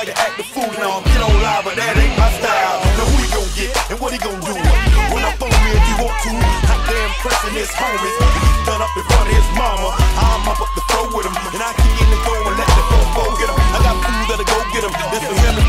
like you act the fool now. I'm Get on live, but that ain't my style. Now who he gon' get and what he gon' do? When I phone me if you want to, hot damn pressing his homies. He's done up in front of his mama. I'm up up the floor with him, and I kick in the go and let the floor go get him. I got food that'll go get him. This for him